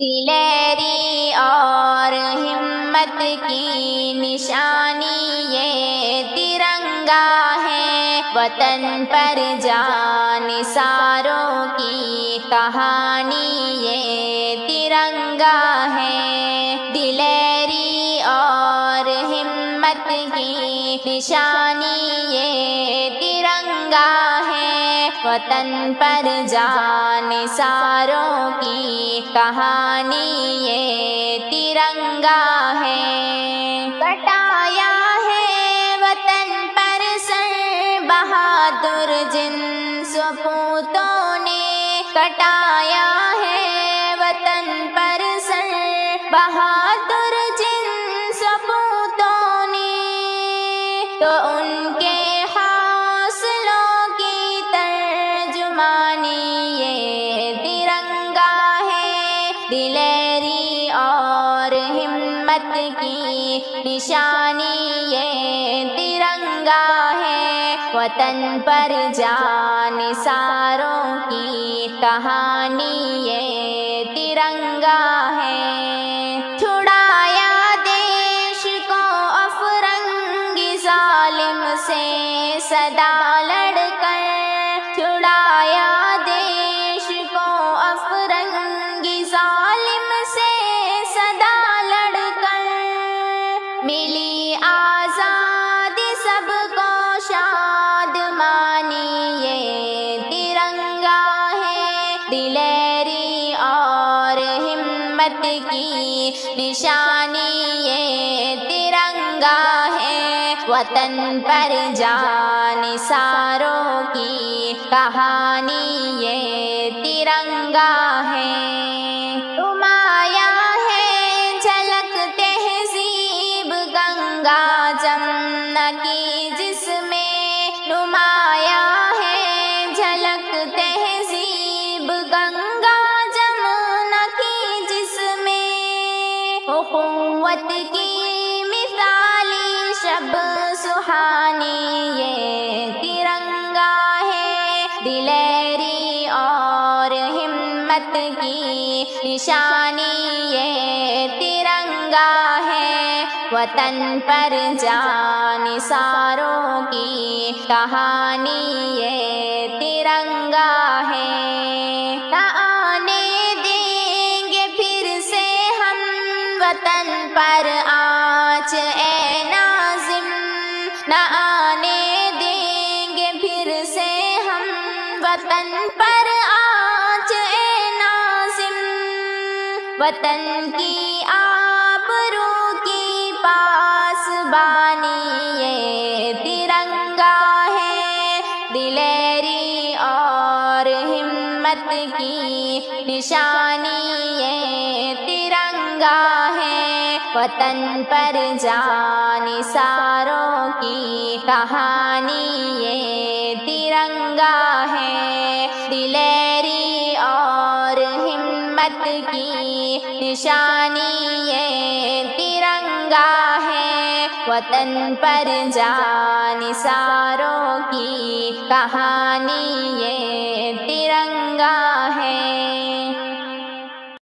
دلیری اور ہمت کی نشانی یہ ترنگا ہے۔ وطن پر جان ساروں کی کہانی یہ ترنگا ہے۔ دلیری اور ہمت کی نشانی یہ ترنگا ہے۔ وطن پر جان ساروں کی کہانی یہ ترنگا ہے۔ کٹایا ہے وطن پر سر بہادر جن سپوتوں نے۔ کٹایا ہے وطن پر سر بہادر جن سپوتوں نے۔ تو ان کے دلیری اور ہمت کی نشانی یہ ترنگا ہے۔ وطن پر جان ساروں کی کہانی یہ ترنگا ہے۔ آزادی سب کو شاد مانی یہ ترنگا ہے دلیری اور ہمت کی نشانی یہ ترنگا ہے۔ وطن پر جان ساروں کی کہانی یہ ترنگا گنگا جمنا کی جس میں نمایا ہے، جھلک تہذیب گنگا جمنا کی جس میں قوت کی مثالی شب سہانی یہ ترنگا ہے۔ دلیری اور ہمت کی نشانی یہ ہے وطن پر جان ساروں کی کہانی یہ ترنگا ہے۔ نہ آنے دیں گے پھر سے ہم۔ وطن پر آج اے ناظم۔ نہ آنے دیں گے پھر سے ہم۔ وطن پر آج اے ناظم۔ وطن کی آبرو بانی یہ ترنگا ہے دلیری اور ہمت کی نشانی یہ ترنگا ہے وطن پر جان ساروں کی کہانی یہ ترنگا ہے دلیری اور ہمت کی نشانی یہ ترنگا ہے وطن پر جان ساروں کی کہانی یہ